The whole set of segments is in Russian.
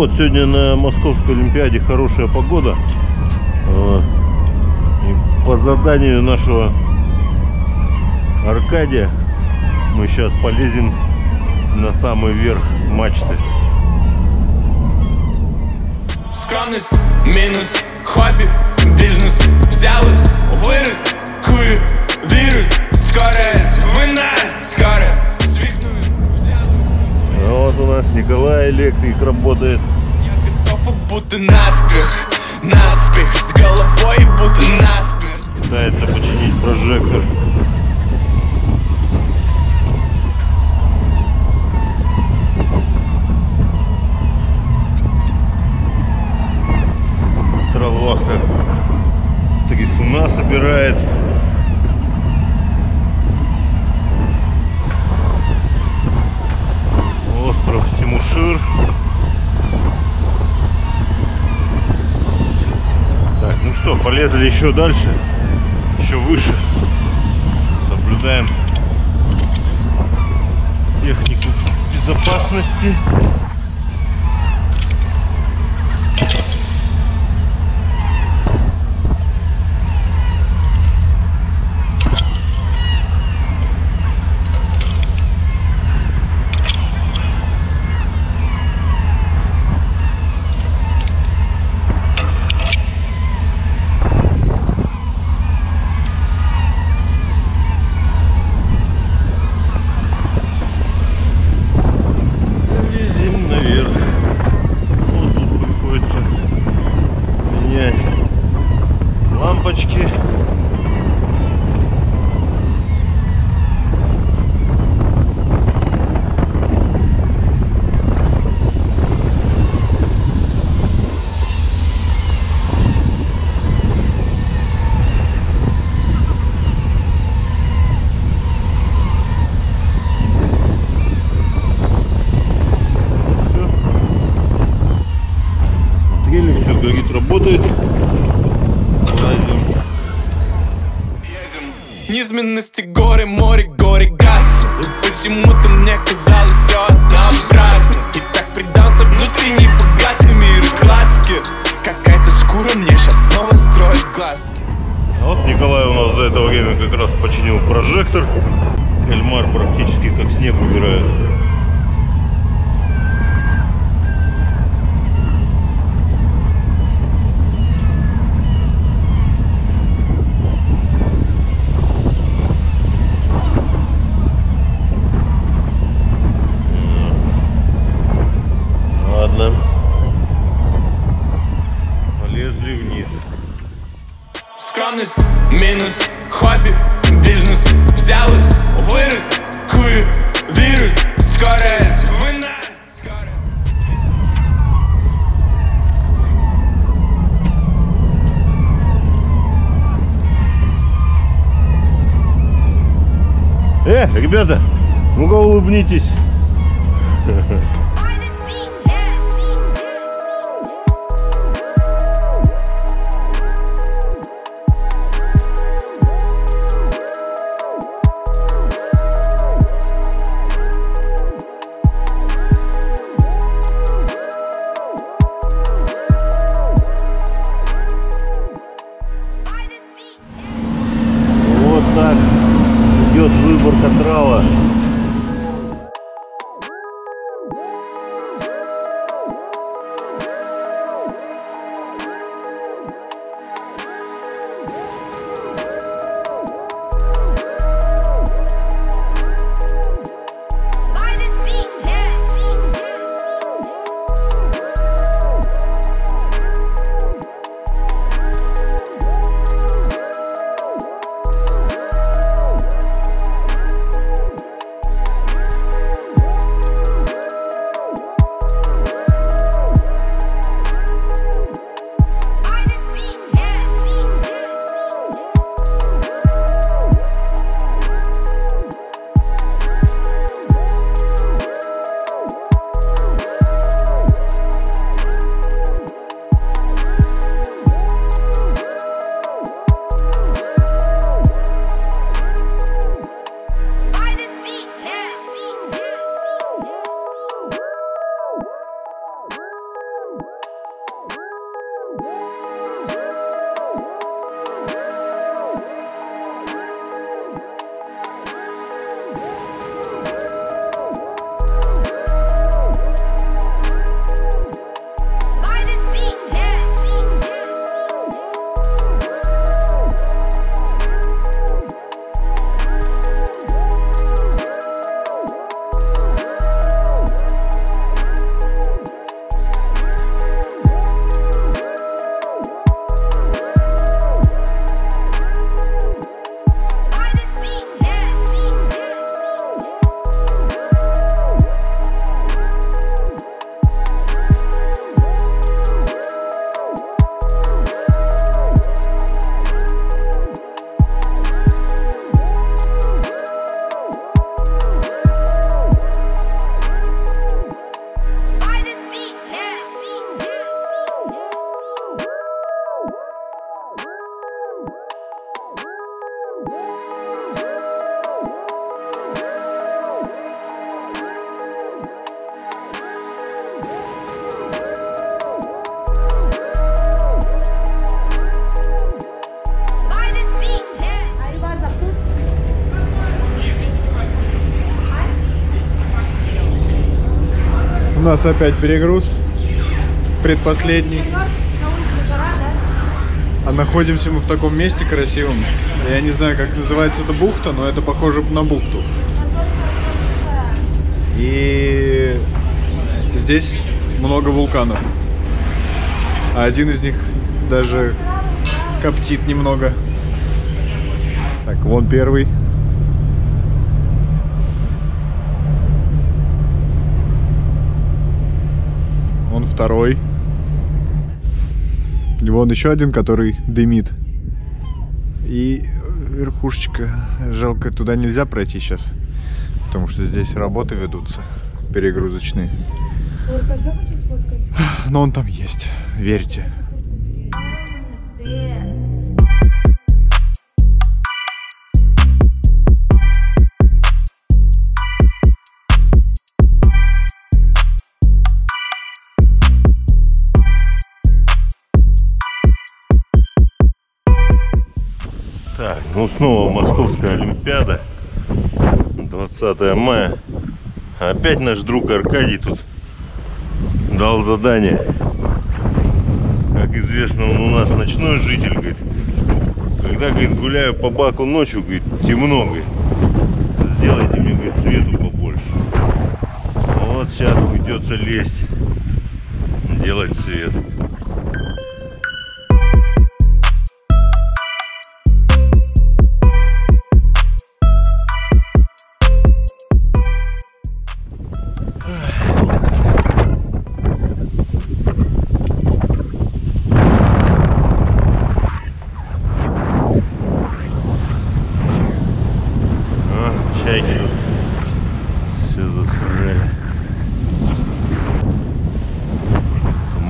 вот, сегодня на Московской Олимпиаде хорошая погода. И по заданию нашего Аркадия мы сейчас полезем на самый верх мачты. Скромность, минус, хобби, бизнес Взял вырос, хуй, вирус Скорость, вы нас, вот у нас Николай Электрик работает. Я готов и будто наспех, наспех С головой будто насмерть Пытается починить прожектор. Тралваха трясуна собирает. Остров Тимушир. Так, ну что, полезли еще дальше, еще выше. Соблюдаем технику безопасности. Лезем наверх. Вот тут приходится менять лампочки. Все. Смотрели, все горит, работает. Лазим. Едем Низменности горы, море, горе, газ почему-то мне казалось все однообразно И так предался внутренней богатой мир и глазки Какая-то шкура мне сейчас снова строит глазки А вот Николай у нас за это время как раз починил прожектор. Кальмар практически как снег убирает. Ребята, ну-ка улыбнитесь. Нас опять перегруз. Предпоследний. А находимся мы в таком месте красивом. Я не знаю, как называется эта бухта, но это похоже на бухту. И здесь много вулканов. А один из них даже коптит немного. Так, вон первый. Вон второй. И вон еще один, который дымит. И верхушечка. Жалко, туда нельзя пройти сейчас. Потому что здесь работы ведутся перегрузочные. Но он там есть, верьте. Ну снова Московская Олимпиада. 20 мая. Опять наш друг Аркадий тут дал задание. Как известно, он у нас ночной житель, говорит. Когда, говорит, гуляю по баку ночью, говорит, темно, говорит. Сделайте мне, говорит, свету побольше. Вот сейчас придется лезть, делать свет.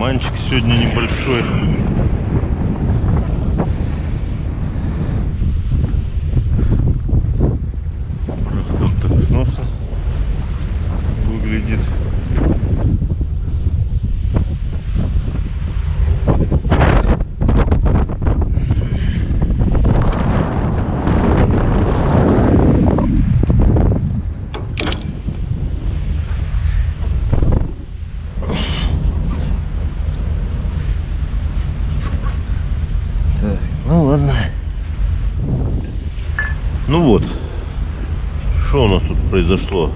Туманчик сегодня небольшой. Проход так с носа выглядит. Так, ну ладно. Ну вот. Что у нас тут произошло?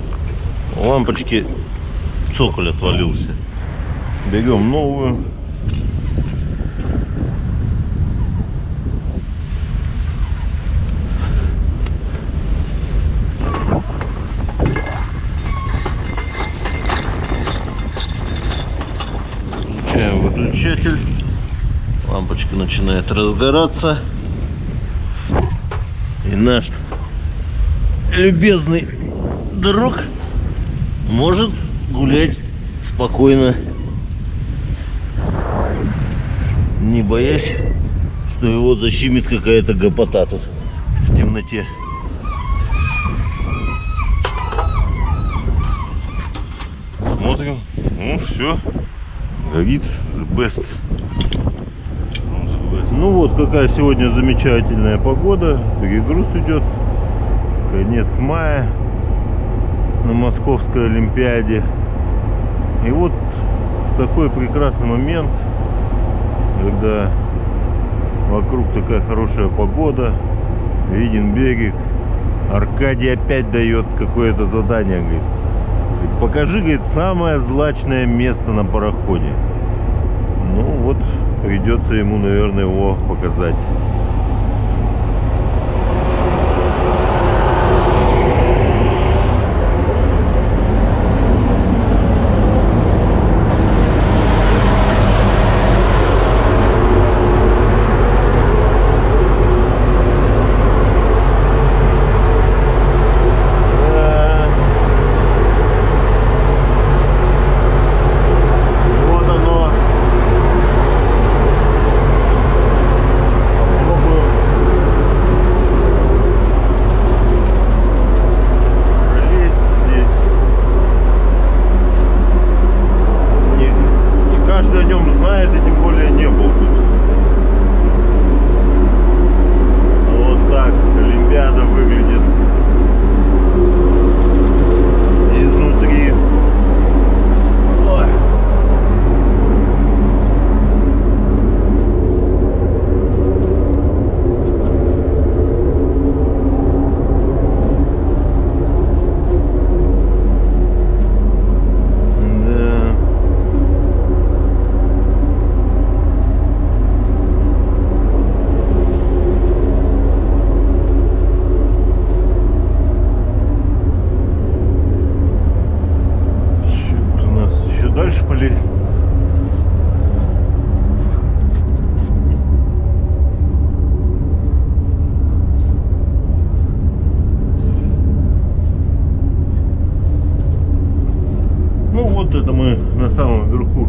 Лампочки цоколь отвалился. Берем новую. Включаем выключатель. Лампочка начинает разгораться. И наш любезный друг может гулять спокойно, не боясь, что его защемит какая-то гопота тут в темноте. Смотрим. Ну, все. Горит. The best. Ну вот какая сегодня замечательная погода. Перегруз идет. Конец мая на Московской Олимпиаде. И вот в такой прекрасный момент, когда вокруг такая хорошая погода, виден берег, Аркадий опять дает какое-то задание, говорит. Покажи, говорит, самое злачное место на пароходе. Ну вот, придется ему, наверное, его показать. Это мы на самом верху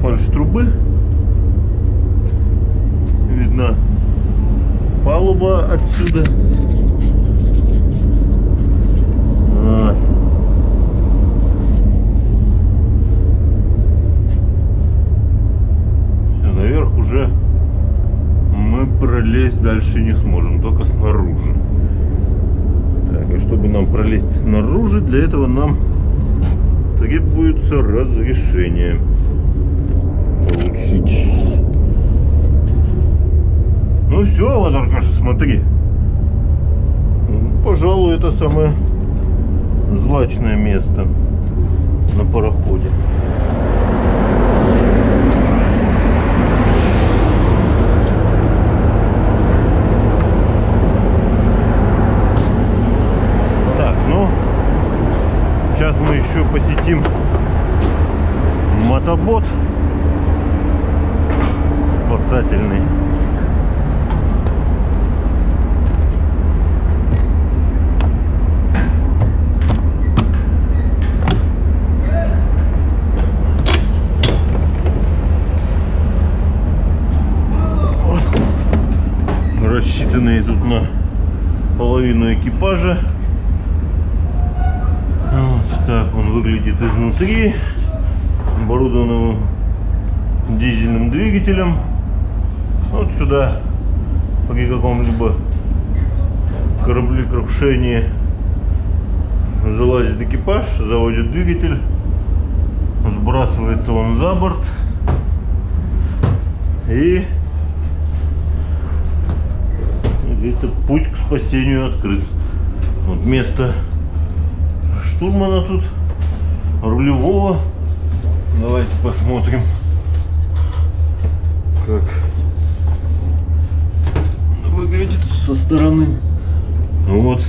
фальш-трубы. Видна палуба отсюда. Вот. Все, наверх уже мы пролезть дальше не сможем, только снаружи. Так, а чтобы нам пролезть снаружи, для этого нам требуется разрешение получить. Ну все, вот, Аркаша, смотри. Пожалуй, это самое злачное место на пароходе. Так, ну, сейчас мы еще посетим мотобот спасательный. Рассчитанные тут на половину экипажа. Вот так он выглядит изнутри. Оборудован его дизельным двигателем. Вот сюда при каком-либо кораблекрушении залазит экипаж, заводит двигатель, сбрасывается он за борт и говорится, путь к спасению открыт. Вот место штурмана тут, рулевого. Давайте посмотрим, как выглядит со стороны. Вот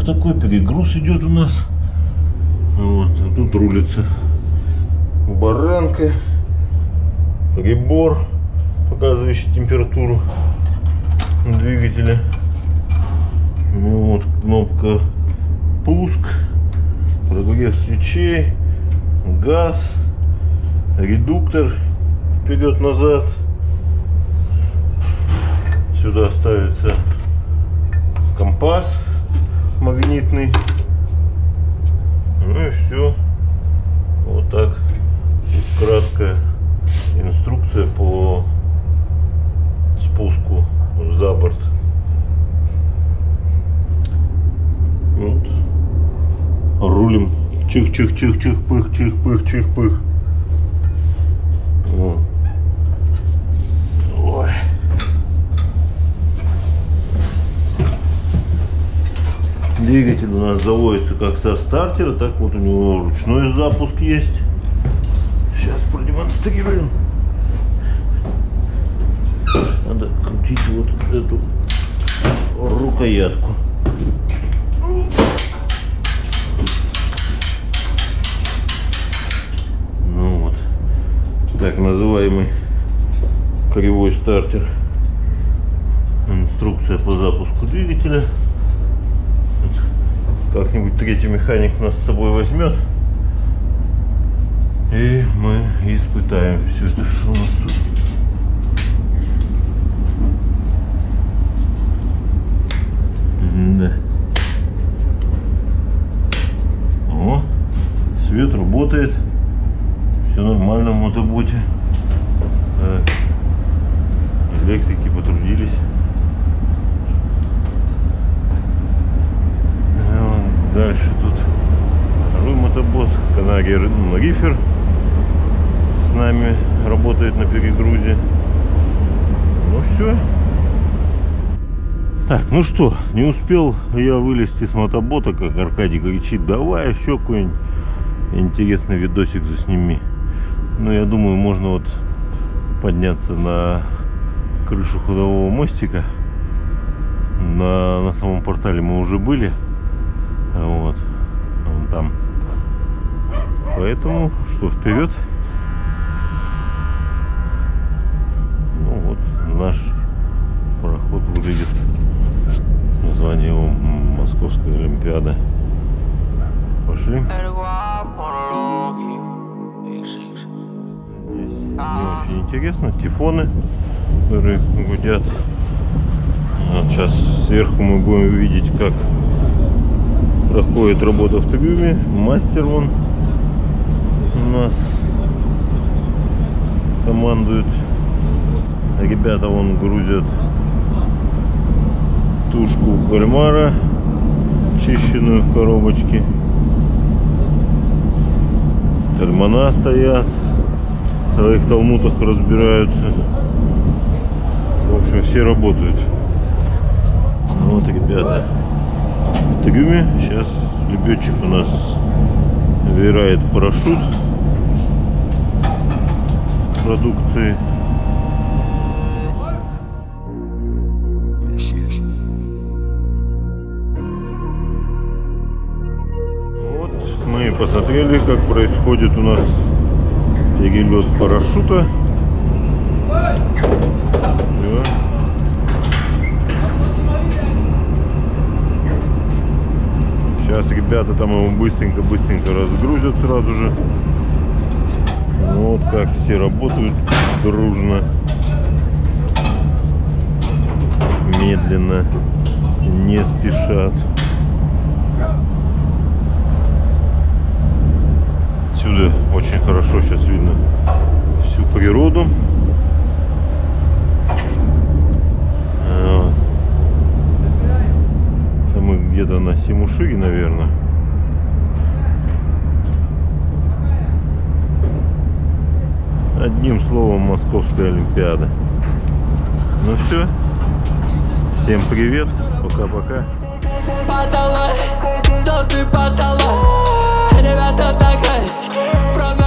видок такой, перегруз идет у нас. Вот, а тут рулится баранка, прибор, показывающий температуру двигателя. Ну вот кнопка пуск, прогрев свечей, газ, редуктор вперед-назад. Сюда ставится компас магнитный. Ну и все. Вот так. Краткая инструкция по спуску за борт. Вот. Рулим. Чих-чих-чих-чих-пых, чих-пых, Двигатель у нас заводится как со стартера, так вот у него ручной запуск есть. Сейчас продемонстрируем. Надо крутить вот эту рукоятку. Ну вот, так называемый кривой стартер. Инструкция по запуску двигателя. Как-нибудь третий механик нас с собой возьмет. И мы испытаем все это, что у нас тут. Да. О, свет работает. Все нормально в мотоботе. Так. Электрики потрудились. Вот Дальше тут второй мотобот, Канагер ну, Рифер с нами работает на перегрузе. Ну все. Так, ну что, не успел я вылезти с мотобота, как Аркадий кричит, давай еще какой-нибудь интересный видосик засними. Ну, я думаю, можно вот подняться на крышу ходового мостика. На, на самом портале мы уже были. Вот. Он там. Поэтому что, вперед? Ну вот, наш пароход выглядит. Название его Московская Олимпиада. Пошли. Здесь не очень интересно. Тифоны, которые гудят. Вот сейчас сверху мы будем видеть, как проходит работа в трюме. Мастер вон у нас командует. Ребята вон грузят тушку кальмара, чищенную в коробочке. Тальмана стоят, в своих талмутах разбираются. В общем, все работают. Вот, ребята, трюме. Сейчас лебедчик у нас выбирает парашют с продукцией. Вот мы посмотрели, как происходит у нас перелет парашюта. Да. Сейчас ребята там его быстренько-быстренько разгрузят сразу же. Вот как все работают дружно. Медленно, не спешат. Отсюда очень хорошо сейчас видно всю природу. А, вот. Это на Симушиге, наверное. Одним словом, Московская Олимпиада. Ну все. Всем привет. Пока-пока. Звезды потолок Ребята Про